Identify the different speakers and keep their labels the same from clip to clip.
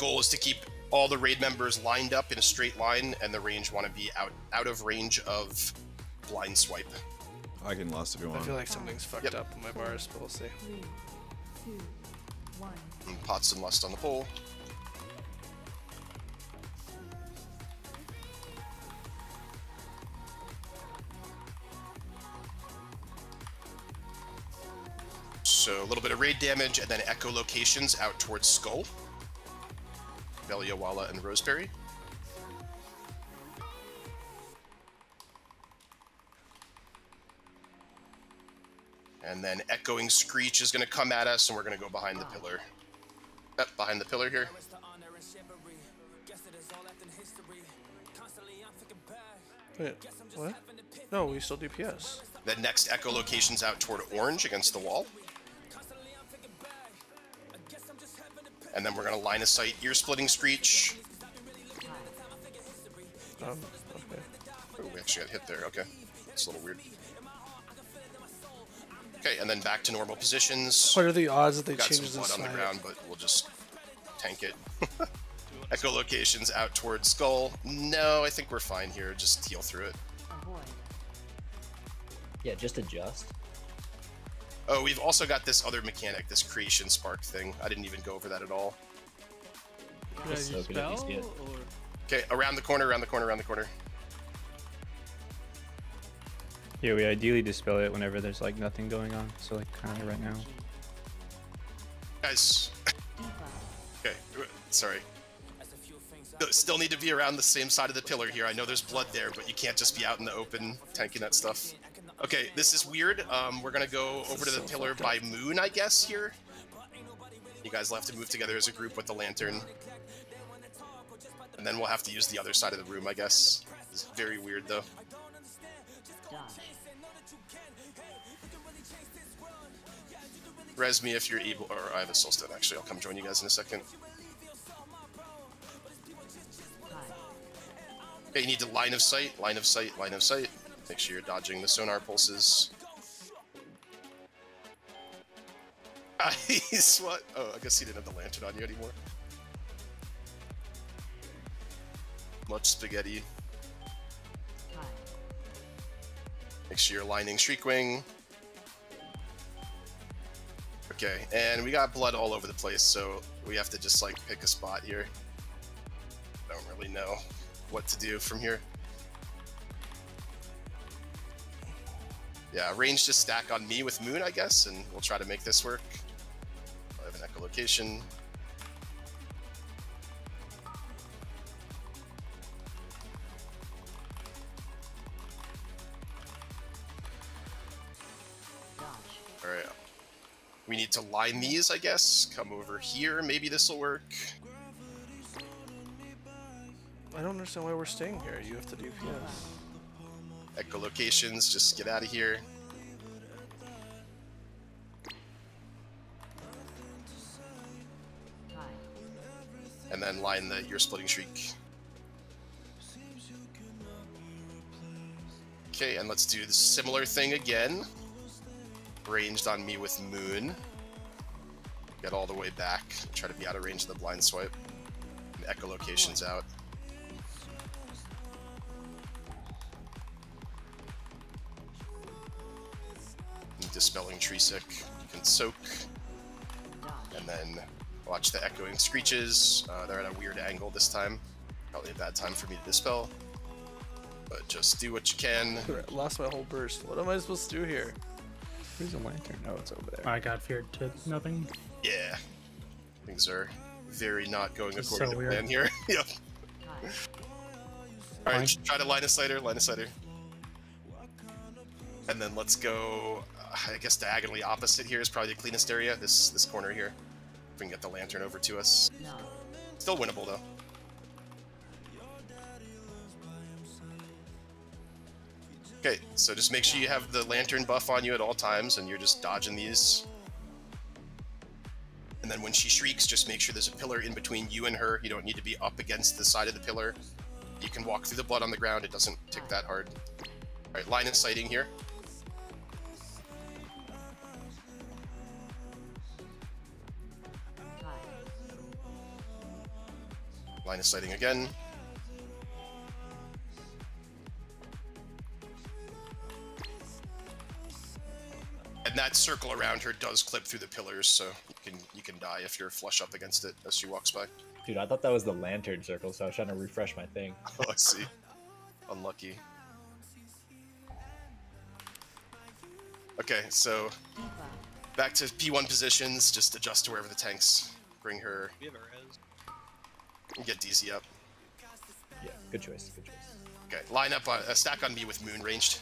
Speaker 1: Goal is to keep all the raid members lined up in a straight line, and the range want to be out out of range of blind swipe.
Speaker 2: I can last if you want.
Speaker 3: I feel like something's fucked
Speaker 1: Yep.
Speaker 3: up with my bars, but we'll see.
Speaker 4: Three, two, one.
Speaker 1: And pots and lust on the pole. So a little bit of raid damage, and then echo locations out towards Skull, Beliawala, and Roseberry. And then echoing screech is going to come at us, and we're going to go behind the pillar. Behind the pillar here.
Speaker 3: Wait, what? No, we still do PS.
Speaker 1: Then next echolocation's out toward orange against the wall. And then we're gonna line of sight ear splitting screech.
Speaker 3: Um, okay.
Speaker 1: Oh, we actually got hit there. Okay, it's a little weird. Okay, and then back to normal positions.
Speaker 3: What are the odds that they
Speaker 1: Got
Speaker 3: change
Speaker 1: some
Speaker 3: this
Speaker 1: blood on the ground, but we'll just tank it. Echolocations out towards skull. No, I think we're fine here. Just heal through it.
Speaker 5: Yeah, just adjust.
Speaker 1: Oh, we've also got this other mechanic, this creation spark thing. I didn't even go over that at all.
Speaker 6: Did I
Speaker 5: Just
Speaker 6: use
Speaker 5: soak it if you
Speaker 6: spell or
Speaker 1: Okay, around the corner, around the corner, around the corner.
Speaker 7: Yeah, we ideally dispel it whenever there's like nothing going on. So like kind of right now.
Speaker 1: Guys, okay, sorry. Still need to be around the same side of the pillar here. I know there's blood there, but you can't just be out in the open tanking that stuff. Okay, this is weird. Um, we're gonna go over to the pillar by Moon, I guess, here. You guys will have to move together as a group with the lantern. And then we'll have to use the other side of the room, I guess. It's very weird, though. Res me if you're able, or I have a soul stone, actually. I'll come join you guys in a second. Okay, you need to line of sight, line of sight, line of sight. Make sure you're dodging the sonar pulses. Nice. What? Oh, I guess he didn't have the lantern on you anymore. Much spaghetti. Make sure you're lining Shriekwing. Okay, and we got blood all over the place, so we have to just like pick a spot here. I Don't really know what to do from here. Yeah, range to stack on me with Moon, I guess, and we'll try to make this work. I have an echolocation. Alright. We need to line these, I guess. Come over here. Maybe this will work.
Speaker 3: I don't understand why we're staying here. You have to do PS.
Speaker 1: Echolocations, just get out of here. And then line the ear splitting shriek. Okay, and let's do the similar thing again. Ranged on me with Moon. Get all the way back. Try to be out of range of the blind swipe. And echolocations out. Dispelling tree sick. You can soak. And then watch the echoing screeches. Uh, they're at a weird angle this time. Probably a bad time for me to dispel. But just do what you can.
Speaker 3: Lost my whole burst. What am I supposed to do here?
Speaker 7: Where's a lantern? Oh, it's over there.
Speaker 6: I got feared to nothing?
Speaker 1: Yeah. Things are very not going
Speaker 6: This
Speaker 1: according
Speaker 6: so
Speaker 1: to
Speaker 6: weird.
Speaker 1: plan here. yep. Alright, try to line a sighter, line a sighter. And then let's go, I guess diagonally opposite here is probably the cleanest area, this this corner here. If we can get the lantern over to us.
Speaker 4: No.
Speaker 1: Still winnable though. Okay, so just make sure you have the lantern buff on you at all times and you're just dodging these. And then when she shrieks, just make sure there's a pillar in between you and her. You don't need to be up against the side of the pillar. You can walk through the blood on the ground, it doesn't tick that hard. Alright, line of sighting here. Line of sighting again. And that circle around her does clip through the pillars, so you can you can die if you're flush up against it as she walks by.
Speaker 5: Dude, I thought that was the lantern circle, so I was trying to refresh my thing.
Speaker 1: Oh, I see. Unlucky. Okay, so back to P1 positions. Just adjust to wherever the tanks bring her.
Speaker 2: We have a res.
Speaker 1: and Get DZ up.
Speaker 5: Yeah, good choice. Good choice.
Speaker 1: Okay, line up on a stack on me with moon ranged.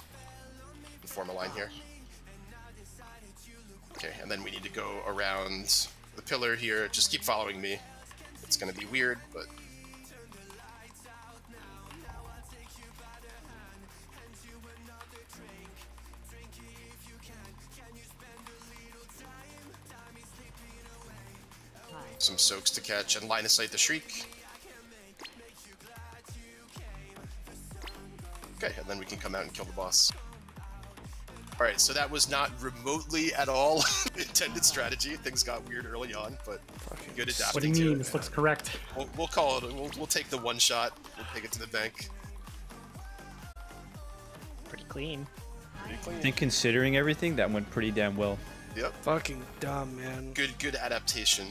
Speaker 1: And form a line here. Okay, and then we need to go around the pillar here. Just keep following me. It's gonna be weird, but some soaks to catch and line of sight the shriek. Okay, and then we can come out and kill the boss. Alright, so that was not remotely at all intended strategy. Things got weird early on, but
Speaker 3: Fucking
Speaker 1: good adapting
Speaker 6: What do you mean?
Speaker 1: it.
Speaker 6: This looks correct.
Speaker 1: We'll, we'll call it. We'll, we'll take the one shot. We'll take it to the bank.
Speaker 8: Pretty clean.
Speaker 1: Pretty clean.
Speaker 7: And considering everything, that went pretty damn well.
Speaker 1: Yep.
Speaker 3: Fucking dumb, man.
Speaker 1: Good, good adaptation.